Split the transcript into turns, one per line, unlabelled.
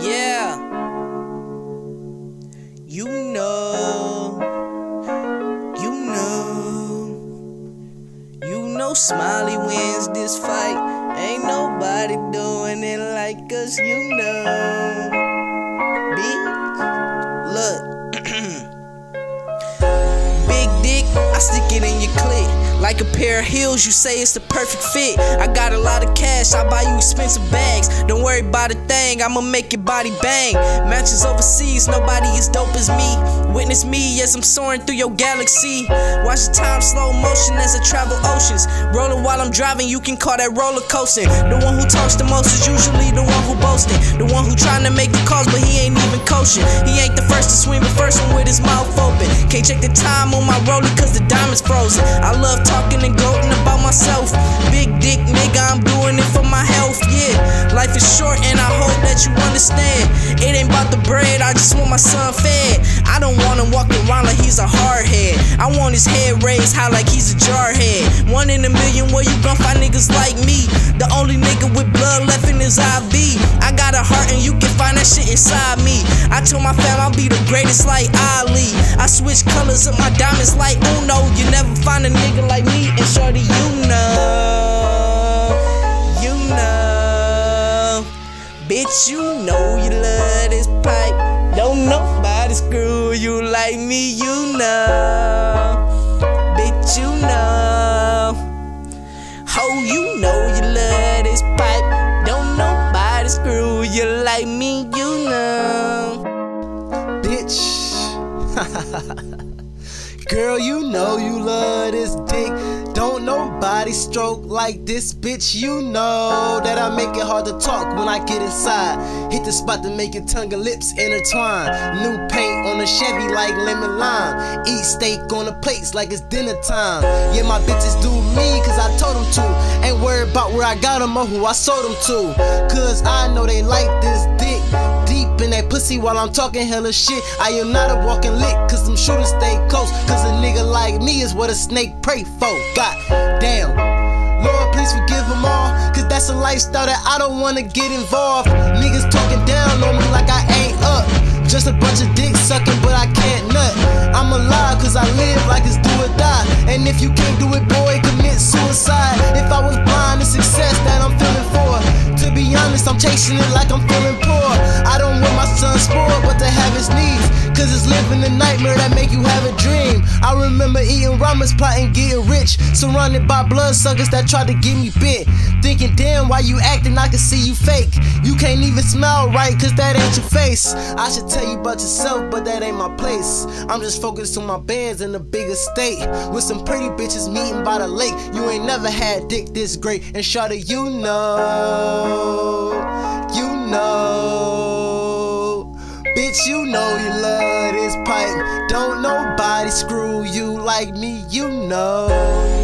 Yeah. You know. You know. You know Smiley wins this fight. Ain't nobody doing it like us, you know. Bitch. Look. I stick it in your clit. Like a pair of heels, you say it's the perfect fit. I got a lot of cash, I buy you expensive bags. Don't worry about a thing, I'ma make your body bang. Matches overseas, nobody as dope as me. Witness me as I'm soaring through your galaxy. Watch the time slow motion as I travel oceans. Rolling while I'm driving, you can call that roller coasting. The one who talks the most is usually the one who boasting. The one who trying to make the calls, but he ain't even coaching. He ain't the first to swing, but first one with his mouth. Can't check the time on my roller cause the diamond's frozen. I love talking and gloating about myself. Big dick nigga, I'm doing it for my health, yeah. Life is short and I hope that you understand. It ain't about the bread, I just want my son fed. I don't want him walking around like he's a hard head. I want his head raised high like he's a jar head. One in a million, where you gon' find niggas like me? The only nigga with blood left in his IV. I got a heart and you can find that shit inside me. I told my fam I'll be the greatest like Ali. Switch colors of my diamonds like Uno. You never find a nigga like me, and shorty, you know, you know, bitch, you know you love this pipe. Don't nobody screw you like me, you know, bitch, you know, ho, you know you love this pipe. Don't nobody screw you like me,
Girl, you know you love this dick. Don't nobody stroke like this, bitch. You know that I make it hard to talk when I get inside. Hit the spot to make your tongue and lips intertwine. New paint on the Chevy like lemon lime. Eat steak on the plates like it's dinner time. Yeah, my bitches do me cause I told them to. Ain't worried about where I got them or who I sold them to. Cause I know they like this dick deep in that pussy while I'm talking hella shit. I am not a walking lick, cause them shooters stay close. Cause a nigga like me is what a snake pray for. God damn. Lord, please forgive them all. Cause that's a lifestyle that I don't wanna get involved. Niggas talking down on me like I ain't up. Just a bunch of dick sucking, but I can't nut. I'm alive cause I live like it's do or die. And if you can't do it, boy, commit suicide. If I was blind, to success that I'm feeling for. To be honest, I'm chasing it like I'm feeling poor. A nightmare that make you have a dream. I remember eating ramen, plotting getting rich. Surrounded by bloodsuckers that tried to get me bit. Thinking, damn, why you acting? I can see you fake. You can't even smile right, cause that ain't your face. I should tell you about yourself, but that ain't my place. I'm just focused on my bands in the bigger state. With some pretty bitches meeting by the lake. You ain't never had dick this great. And shawty, you know, you know. Bitch, you know you love screw you like me, you know.